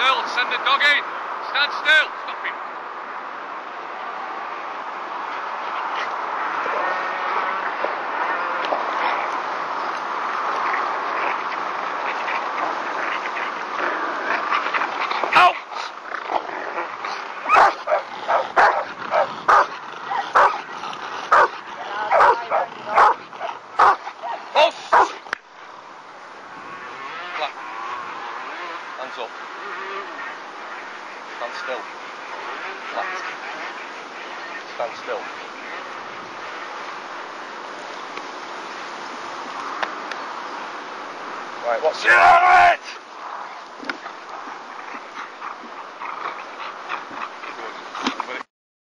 still. Send the dog in. Stand still. Stop Hands up. Stand still. Flat. Stand still. Right, what's it?